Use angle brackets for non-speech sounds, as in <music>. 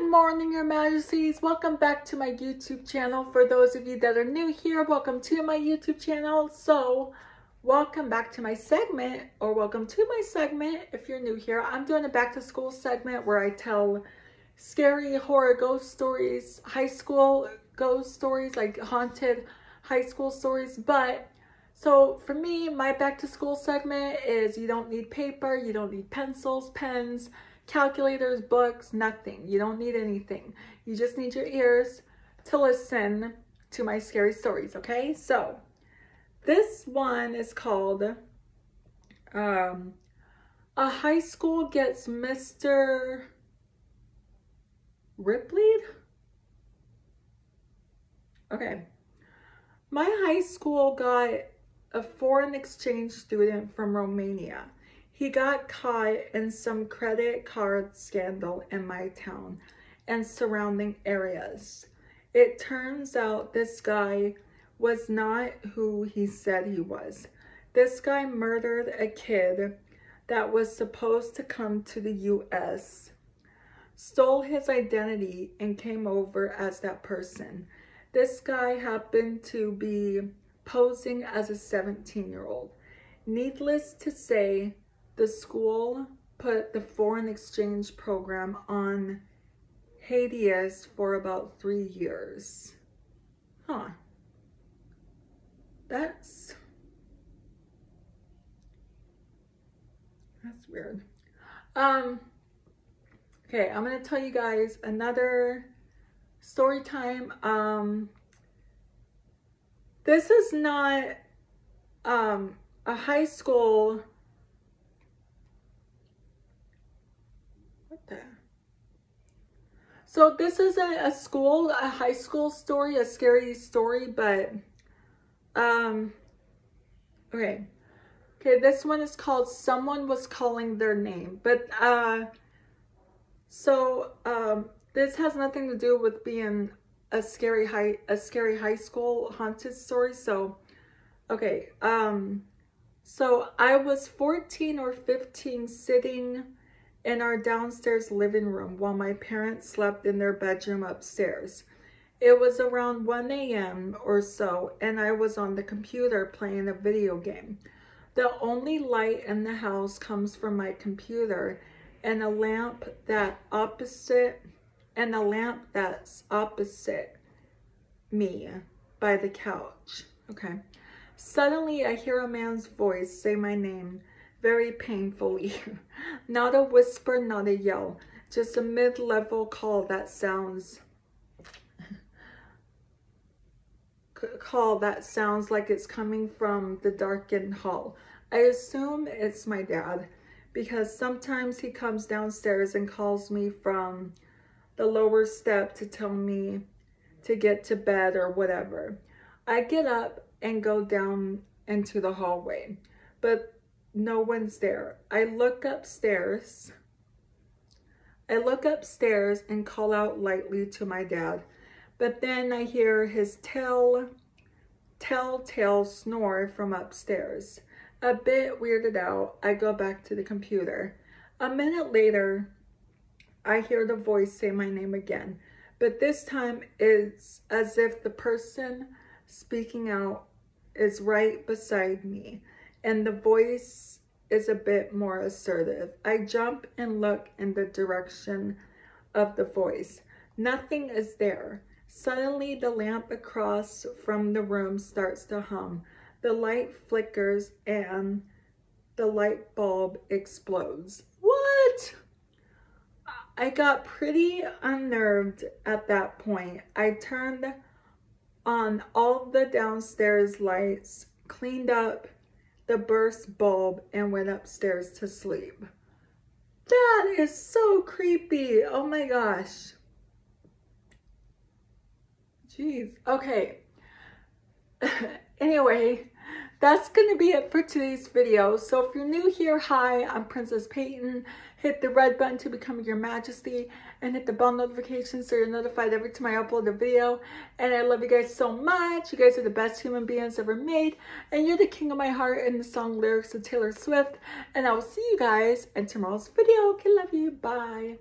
Good morning, Your Majesties. Welcome back to my YouTube channel. For those of you that are new here, welcome to my YouTube channel. So, welcome back to my segment, or welcome to my segment if you're new here. I'm doing a back to school segment where I tell scary horror ghost stories, high school ghost stories, like haunted high school stories. But, so for me, my back to school segment is you don't need paper, you don't need pencils, pens, calculators, books, nothing. You don't need anything. You just need your ears to listen to my scary stories, okay? So, this one is called um, A High School Gets Mr. Ripley? Okay. My high school got a foreign exchange student from Romania. He got caught in some credit card scandal in my town and surrounding areas. It turns out this guy was not who he said he was. This guy murdered a kid that was supposed to come to the US, stole his identity, and came over as that person. This guy happened to be posing as a 17 year old. Needless to say, the school put the foreign exchange program on hiatus for about three years. Huh. That's that's weird. Um okay, I'm gonna tell you guys another story time. Um this is not um a high school So this isn't a school, a high school story, a scary story, but, um, okay. Okay, this one is called Someone Was Calling Their Name. But, uh, so, um, this has nothing to do with being a scary high, a scary high school haunted story. So, okay, um, so I was 14 or 15 sitting in our downstairs living room while my parents slept in their bedroom upstairs. It was around 1 a.m. or so, and I was on the computer playing a video game. The only light in the house comes from my computer and a lamp that opposite and a lamp that's opposite me by the couch. Okay. Suddenly I hear a man's voice say my name very painfully. <laughs> not a whisper, not a yell, just a mid-level call that sounds call that sounds like it's coming from the darkened hall. I assume it's my dad because sometimes he comes downstairs and calls me from the lower step to tell me to get to bed or whatever. I get up and go down into the hallway, but no one's there. I look upstairs. I look upstairs and call out lightly to my dad, but then I hear his tell, telltale snore from upstairs. A bit weirded out, I go back to the computer. A minute later, I hear the voice say my name again, but this time it's as if the person speaking out is right beside me and the voice is a bit more assertive. I jump and look in the direction of the voice. Nothing is there. Suddenly, the lamp across from the room starts to hum. The light flickers and the light bulb explodes. What? I got pretty unnerved at that point. I turned on all the downstairs lights, cleaned up the burst bulb, and went upstairs to sleep. That is so creepy. Oh my gosh. Jeez. Okay. <laughs> anyway, that's going to be it for today's video. So if you're new here, hi, I'm Princess Peyten. Hit the red button to become your majesty and hit the bell notification so you're notified every time I upload a video. And I love you guys so much. You guys are the best human beings ever made. And you're the king of my heart in the song lyrics of Taylor Swift. And I will see you guys in tomorrow's video. Okay, love you. Bye.